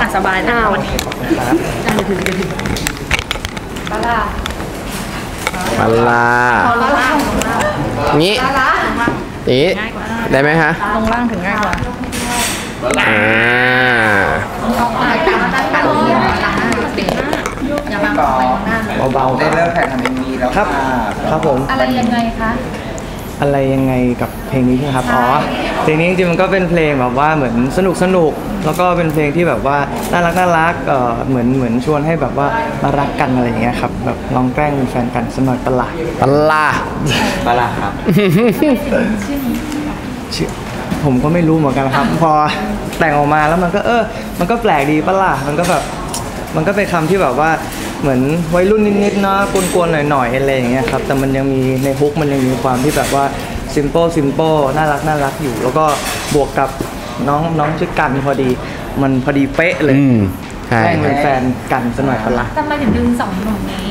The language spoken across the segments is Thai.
อะสบายนะวันนี้ปลาร้าปลาร้าปลาร้างี้ปลาร้านี้ได้ไหมคะลงล่างถึงง่ายกว่าอ่าต้องมาตั้งตั้งตั้งนี้หลังหน้าเด็กอย่ามาก็หน้าเบาได้เริ่มถ่ายทำเอ็มวีแล้วครับะครับผม อะไรยังไงคะ อะไรยังไงกับเพลงนี้ใช่ไหมครับ อ๋อ เพลงนี้จริงๆมันก็เป็นเพลงแบบว่าเหมือนสนุกสนุกแล้วก็เป็นเพลงที่แบบว่าน่ารักน่ารักเออเหมือนเหมือนชวนให้แบบว่ามารักกันอะไรอย่างเงี้ยครับแบบลองแกล้งเป็นแฟนกันสกหน่อยปะละปลาร้าปลาครับ ชื่อผมก็ไม่รู้เหมือนกันครับ พอแต่งออกมาแล้วมันก็เออ มันก็แปลกดีปะล่ะมันก็แบบมันก็เป็นคำที่แบบว่าเหมือนวัยรุ่นนิดๆเนาะกวนๆหน่อยๆอะไรอย่างเงี้ยครับแต่มันยังมีในฮุกมันยังมีความที่แบบว่า simple simple น่ารักน่ารักอยู่ แล้วก็บวกกับน้องน้องชื่อกันพอดี มันพอดีเป๊ะเลยอืมใช่แกล้งเป็นแฟนกันสกหน่อยปะล่ะทำไมถึงดึงสองหนุ่มนี้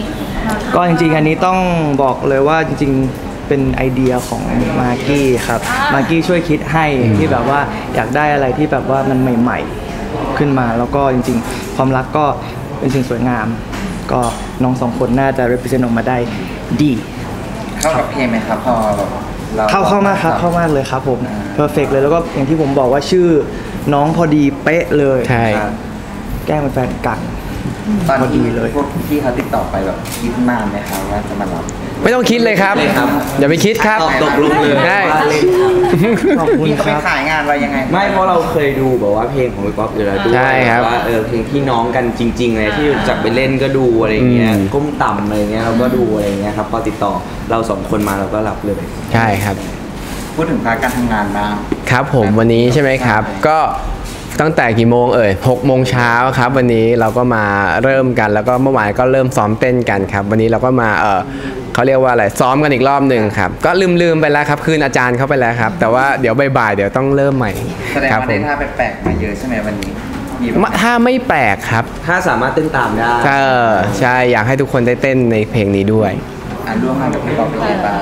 มาก็จริงๆ อันนี้ต้องบอกเลยว่าจริงๆ เป็นไอเดียของมากกี้ครับ มากกี้ช่วยคิดให้ที่แบบว่าอยากได้อะไรที่แบบว่ามันใหม่ๆ ขึ้นมาแล้วก็จริงๆ ความรักก็เป็นสิ่งสวยงาม ก็น้องสองคนน่าจะ represent ออกมาได้ดี เข้ากับเพลงไหมครับพอแบบ เราเข้าเข้ามากครับเข้ามากเลยครับผม perfect เลยแล้วก็อย่างที่ผมบอกว่าชื่อน้องพอดีเป๊ะเลยใช่ครับแกล้งเป็นแฟนกันตอนพอดีเลยพวกพี่เขาติดต่อไปแบบคิดนานไหมครับว่าจะมารับ ไม่ต้องคิดเลยครับเลยครับ อย่าไปคิดครับ ตกลงเลยได้ว่าเล่นขอบคุณพี่เขาคไปรับขายงานเรายังไง ไม่เพราะเราเคยดูแบบว่าเพลงของพี่ป๊อปอยู่แล้วด้วยใช่ครับว่าเออเพลงพี่น้องกันจริงๆเลยที่จับไปเล่นก็ดูอะไรอย่างเงี้ยอืมก้มต่ำอะไรอย่างเงี้ยเราก็ดูอะไรอย่างเงี้ยครับพอติดต่อเราสองคนมาเราก็รับเลย ใช่ครับ พูดถึงพาร์ทการทำงานบ้างครับผมวันนี้ใช่ไหมครับ ก็ ตั้งแต่กี่โมงเอ่ย6โมงเช้าครับ วันนี้เราก็มาเริ่มกัน แล้วก็เมื่อวานก็เริ่มซ้อมเต้นกันครับ วันนี้เราก็มาเออเขาเรียกว่าอะไรซ้อมกันอีกรอบหนึ่งครับ ก็ลืมๆไปแล้วครับ คืนอาจารย์เข้าไปแล้วครับ แต่ว่าเดี๋ยวบ่ายๆเดี๋ยวต้องเริ่มใหม่แสดงครับว่าผได้มท่าแปลกๆมาเยอะใช่ไหมวันนี้มีแบบถ้าไม่แปลกครับ ถ้าสามารถเต้นตามได้ก็ใช่อยากให้ทุกคนได้เต้นในเพลงนี้ด้วยการร่วมงานกับพี่ป๊อกเป็นไงบ้าง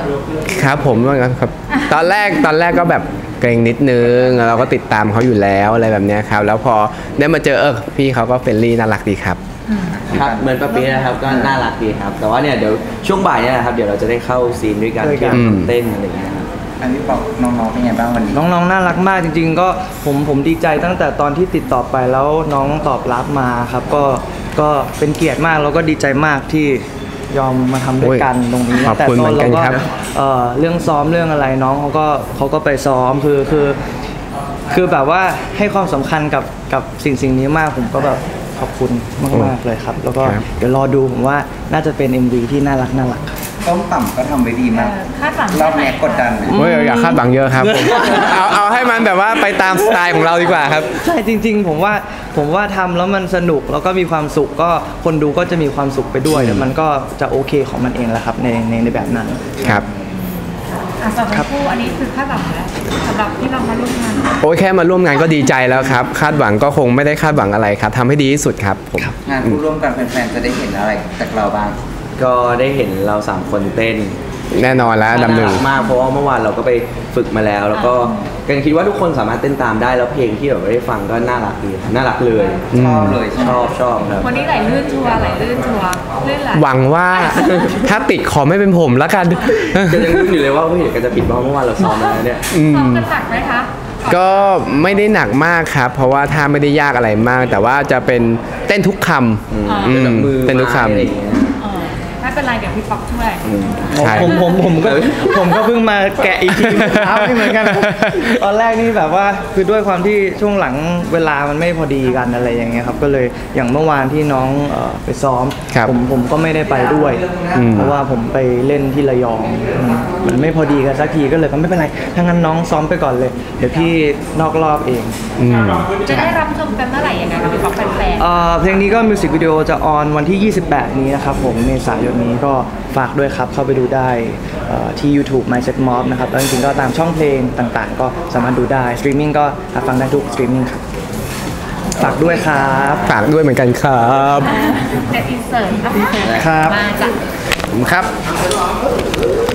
ครับผมว่างั้นครับ ตอนแรกตอนแรกก็แบบ เกรงนิดนึงเราก็ติดตามเขาอยู่แล้วอะไรแบบเนี้ยครับ แล้วพอได้มาเจอเออพี่เขาก็ friendly น่ารักดีครับครับเหมือนปะปีนะครับก็น่ารักดีครับ แต่ว่าเนี่ยเดี๋ยวช่วงบ่ายเนี่ยนะครับเดี๋ยวเราจะได้เข้าซีนด้วยกันด้วยกันที่เต้นอะไรอย่างเงี้ยครับอันนี้บอกน้องๆเป็นไงบ้างวันนี้น้องๆน่ารักมากจริง ๆ ก็ผมผมดีใจตั้งแต่ตอนที่ติดต่อไปแล้วน้องตอบรับมาครับ ก็ก็เป็นเกียรติมากแล้วก็ดีใจมากที่ ยอมมาทำด้วยกันตรงนี้ขอบคุณแต่เหมือนกันราครับเอ่อเรื่องซ้อมเรื่องอะไรน้องเขาก็เขาก็ไปซ้อมคือคือ คือแบบว่าให้ความสำคัญกับกับสิ่งสิ่งนี้มากผมก็แบบขอบคุณมากๆเลยครับ แล้วก็ครับเดี๋ยวรอดูผมว่าน่าจะเป็น MV ที่น่ารักน่ารักครับ ต้มต่ำก็ทำไว้ดีมาก คาดหวังรอบเนี้ยกดดันไหมเฮ้ยอย่าคาดหวังเยอะครับผมเอาเอาให้มันแบบว่าไปตามสไตล์ของเราดีกว่าครับ ใช่จริง ๆ ผมว่าผมว่าทำแล้วมันสนุกแล้วก็มีความสุขก็คนดูก็จะมีความสุขไปด้วยแล้วมันก็จะโอเคของมันเองแหละครับในในในแบบนั้น ครับ อะสำหรับคู่อันนี้คือคาดหวังแล้วสำหรับที่เรามาร่วมงานโอ้ยแค่มาร่วมงานก็ดีใจแล้วครับ คาดหวังก็คงไม่ได้คาดหวังอะไรครับทำให้ดีที่สุดครับผม งานผู้ร่วมกันแฟนๆจะได้เห็นอะไรจากเราบ้าง ก็ได้เห็นเราสามคนเต้นแน่นอนแล้วอันดับหนึ่งารักมากเพราะว่าเมื่อวานเราก็ไปฝึกมาแล้ว แล้วก็กันคิดว่าทุกคนสามารถเต้นตามได้แล้วเพลงที่แบบได้ฟังก็น่ารักดีน่ารักเลยชอบเลยใช่ไหมชอบชอบครับ วันนี้ไหลลื่นชัวร์ไหลลื่นชัวร์ลื่นไหลหวังว่า ถ้าติดขอไม่เป็นผมแล้วกัน ก็ยังรู้อยู่เลยว่าเฮ้ยเดี๋ยวกันจะปิดเพราะเมื่อวานเราซ้อมมาแล้วเนี่ยอืซ้อมมกันหนักไหมคะก็ไม่ได้หนักมากครับ เพราะว่าถ้าไม่ได้ยากอะไรมาก แต่ว่าจะเป็นเต้นทุกคำอืมมือเต้นทุกคอะไรอย่างเงี้ยเออ ไม่เป็นไรเดี๋ยวพี่ป๊อกช่วยำใช่ ผมผมผมก็ผมก็เพิ่งมาแกะอีกทีเมื่อเช้านี่เหมือนกัน ตอนแรกนี่แบบว่าคือด้วยความที่ช่วงหลังเวลามันไม่พอดีกันอะไรอย่างเงี้ยครับ ก็เลยอย่างเมื่อวานที่น้องเอ่อไปซ้อม ครับผมผมก็ไม่ได้ไปด้วย อืม เพราะว่าผมไปเล่นที่ระยองมันมันไม่พอดีกันสักทีก็เลยก็ไม่เป็นไรถ้างั้นน้องซ้อมไปก่อนเลย เดี๋ยวพี่นอกรอบเอง อืม จะได้รับชมกันเมื่อไหร่ยังไงคะพี่ป๊อกแฟนเอ่อเพลงนี้ก็มิวสิกวิดีโอจะออนวันที่ 28 นี้นะครับผมเมษายนนี้ก็ฝากด้วยครับเข้าไปดูได้เอ่อที่ YouTube Mindset Mob นะครับแล้วจริงๆก็ตามช่องเพลงต่างๆ ก็สามารถดูได้สตรีมมิ่งก็หาฟังได้ทุกสตรีมมิ่งครับฝากด้วยครับฝากด้วยเหมือนกันครับๆเดี๋ยว insert นะคะครับมาจากผมครับ